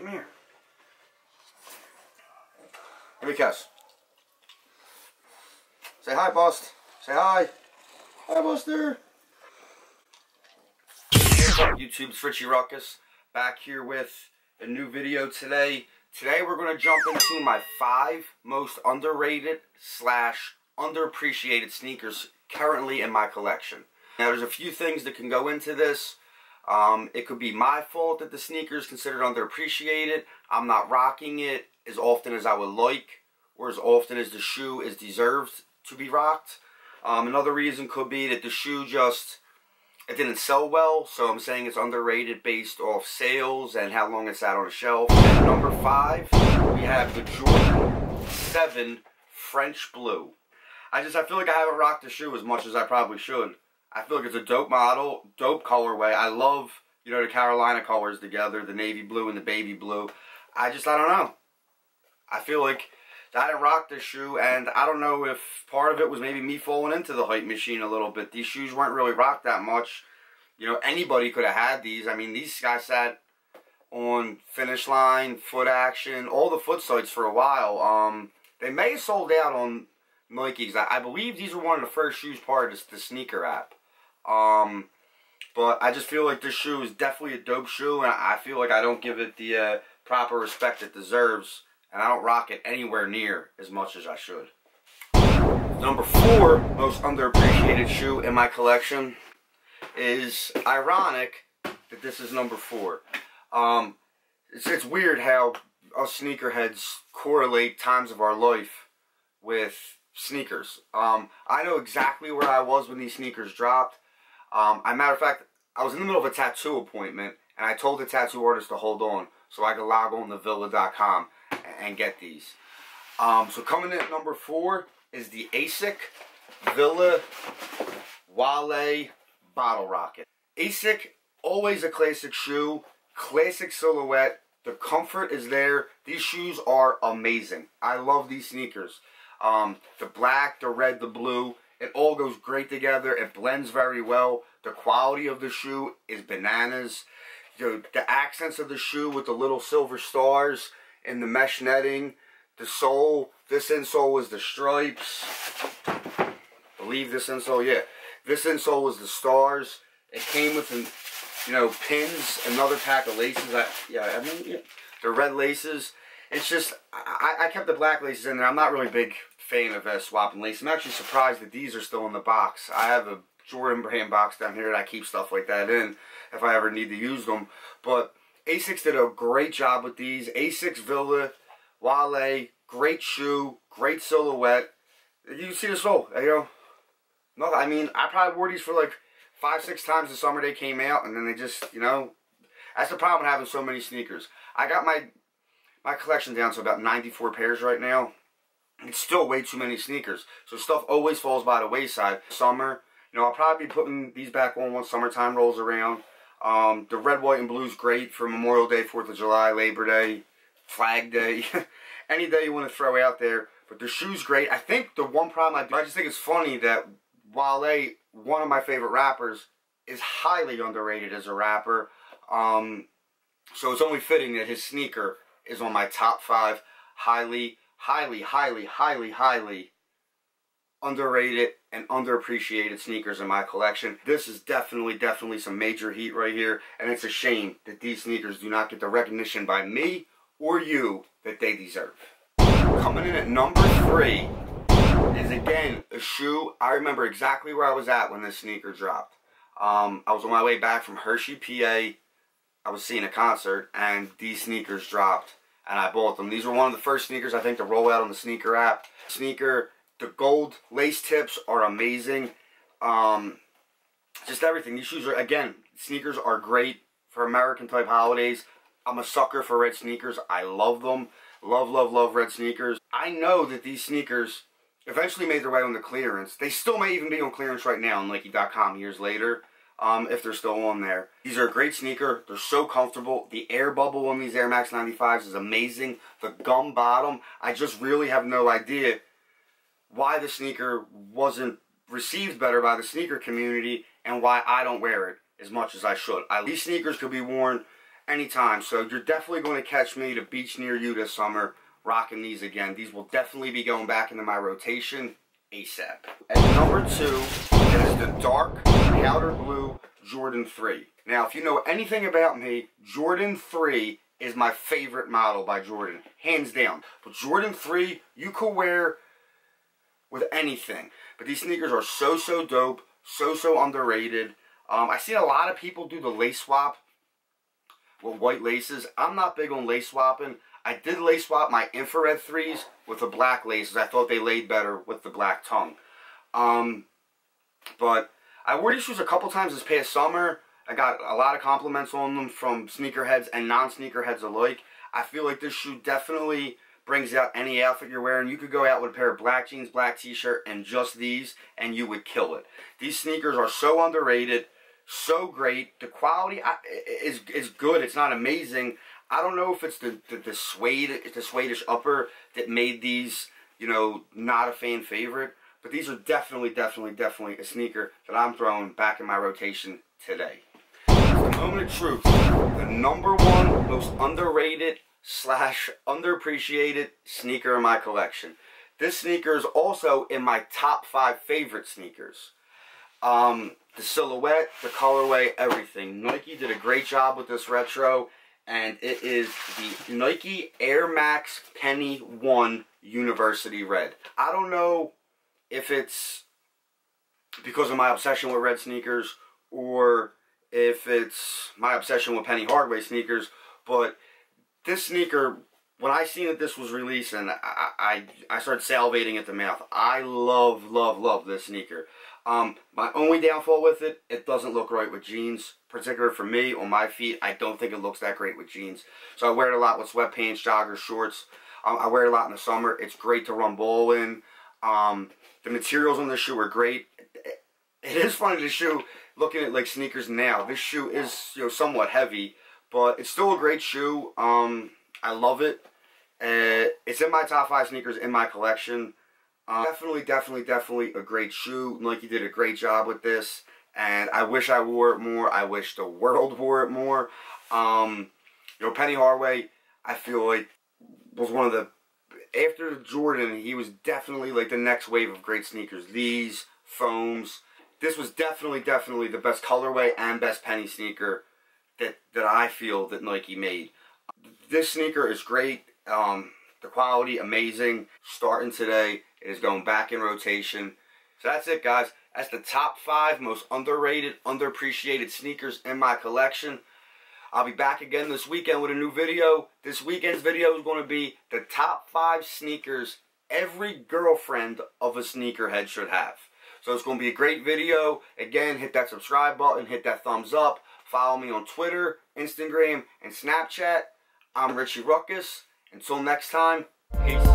Come here. Me a kiss. Say hi, Bust. Say hi. Hi, Buster. YouTube's Richie Rukkus back here with a new video today. Today we're going to jump into my five most underrated slash underappreciated sneakers currently in my collection. Now there's a few things that can go into this. Um, it could be my fault that the sneaker is considered underappreciated. I'm not rocking it as often as I would like or as often as the shoe is deserved to be rocked. Um, another reason could be that the shoe just it didn't sell well, so I'm saying it's underrated based off sales and how long it's sat on a shelf. And number five, we have the Jordan 7 French Blue. I just I feel like I haven't rocked the shoe as much as I probably should. I feel like it's a dope model, dope colorway. I love, you know, the Carolina colors together, the navy blue and the baby blue. I just, I don't know. I feel like I didn't rock this shoe, and I don't know if part of it was maybe me falling into the hype machine a little bit. These shoes weren't really rocked that much. You know, anybody could have had these. I mean, these guys sat on Finish Line, Foot Action, all the foot sites for a while. Um, they may have sold out on Nike's. I, I believe these were one of the first shoes part of the sneaker app. Um, but I just feel like this shoe is definitely a dope shoe, and I feel like I don't give it the uh, proper respect it deserves, and I don't rock it anywhere near as much as I should. Number four most underappreciated shoe in my collection is ironic that this is number four. Um, it's, it's weird how us sneakerheads correlate times of our life with sneakers. Um, I know exactly where I was when these sneakers dropped. Um, a matter of fact, I was in the middle of a tattoo appointment, and I told the tattoo artist to hold on so I could log on to Villa.com and, and get these. Um, so coming in at number four is the ASIC Villa Wale Bottle Rocket. ASIC, always a classic shoe, classic silhouette. The comfort is there. These shoes are amazing. I love these sneakers. Um, the black, the red, the blue. It all goes great together. It blends very well. The quality of the shoe is bananas. The, the accents of the shoe with the little silver stars and the mesh netting. The sole, this insole was the stripes. I believe this insole, yeah. This insole was the stars. It came with, an, you know, pins, another pack of laces. I, yeah, I mean, yeah. the red laces. It's just, I, I kept the black laces in there. I'm not really big fan of uh, swapping laces. I'm actually surprised that these are still in the box. I have a Jordan brand box down here that I keep stuff like that in if I ever need to use them. But Asics did a great job with these. Asics Villa, Wale, great shoe, great silhouette. You see the sole, you know. No, I mean, I probably wore these for like five, six times the summer they came out, and then they just, you know, that's the problem with having so many sneakers. I got my my collection down to about 94 pairs right now. It's still way too many sneakers. So stuff always falls by the wayside. Summer, you know, I'll probably be putting these back on once summertime rolls around. Um, the red, white, and blue is great for Memorial Day, 4th of July, Labor Day, Flag Day. Any day you want to throw out there. But the shoe's great. I think the one problem I do, I just think it's funny that Wale, one of my favorite rappers, is highly underrated as a rapper. Um, so it's only fitting that his sneaker is on my top five highly, highly, highly, highly, highly underrated and underappreciated sneakers in my collection. This is definitely, definitely some major heat right here. And it's a shame that these sneakers do not get the recognition by me or you that they deserve. Coming in at number three is again a shoe. I remember exactly where I was at when this sneaker dropped. Um, I was on my way back from Hershey, PA. I was seeing a concert and these sneakers dropped and I bought them. These were one of the first sneakers I think to roll out on the sneaker app. Sneaker, the gold lace tips are amazing. Um, just everything. These shoes are, again, sneakers are great for American type holidays. I'm a sucker for red sneakers. I love them. Love, love, love red sneakers. I know that these sneakers eventually made their way on the clearance. They still may even be on clearance right now on Nike.com years later um, if they're still on there. These are a great sneaker. They're so comfortable. The air bubble on these Air Max 95s is amazing. The gum bottom, I just really have no idea why the sneaker wasn't received better by the sneaker community and why I don't wear it as much as I should. I, these sneakers could be worn anytime. So you're definitely going to catch me at a beach near you this summer rocking these again. These will definitely be going back into my rotation ASAP. And number two is the dark powder blue Jordan 3. Now, if you know anything about me, Jordan 3 is my favorite model by Jordan, hands down. But Jordan 3, you could wear with anything. But these sneakers are so, so dope, so, so underrated. Um, I've seen a lot of people do the lace swap with white laces. I'm not big on lace swapping. I did lace swap my infrared 3s with the black laces. I thought they laid better with the black tongue. Um, but I wore these shoes a couple times this past summer. I got a lot of compliments on them from sneakerheads and non-sneakerheads alike. I feel like this shoe definitely brings out any outfit you're wearing. You could go out with a pair of black jeans, black t-shirt, and just these, and you would kill it. These sneakers are so underrated, so great. The quality is, is good. It's not amazing. I don't know if it's the, the, the suede, the Swedish upper that made these, you know, not a fan favorite. But these are definitely, definitely, definitely a sneaker that I'm throwing back in my rotation today. The moment of truth. The number one most underrated slash underappreciated sneaker in my collection. This sneaker is also in my top five favorite sneakers. Um, the silhouette, the colorway, everything. Nike did a great job with this retro, and it is the Nike Air Max Penny 1 University Red. I don't know if it's because of my obsession with red sneakers or if it's my obsession with Penny Hardaway sneakers, but this sneaker, when I seen that this was releasing, I, I, I started salivating at the mouth. I love, love, love this sneaker. Um, my only downfall with it, it doesn't look right with jeans. Particularly for me, on my feet, I don't think it looks that great with jeans. So I wear it a lot with sweatpants, joggers, shorts. Um, I wear it a lot in the summer. It's great to run ball in. Um, the materials on this shoe are great. It is funny, the shoe, looking at like sneakers now, this shoe is you know somewhat heavy, but it's still a great shoe. Um, I love it. Uh, it's in my top five sneakers in my collection. Uh, definitely, definitely, definitely a great shoe. Nike did a great job with this, and I wish I wore it more. I wish the world wore it more. Um, you know, Penny Hardaway, I feel like was one of the after Jordan, he was definitely like the next wave of great sneakers. These foams. This was definitely, definitely the best colorway and best penny sneaker that that I feel that Nike made. This sneaker is great. Um, the quality amazing. Starting today, it is going back in rotation. So that's it, guys. That's the top five most underrated, underappreciated sneakers in my collection. I'll be back again this weekend with a new video. This weekend's video is going to be the top five sneakers every girlfriend of a sneakerhead should have. So it's going to be a great video. Again, hit that subscribe button, hit that thumbs up. Follow me on Twitter, Instagram, and Snapchat. I'm Richie Rukkus. Until next time, peace.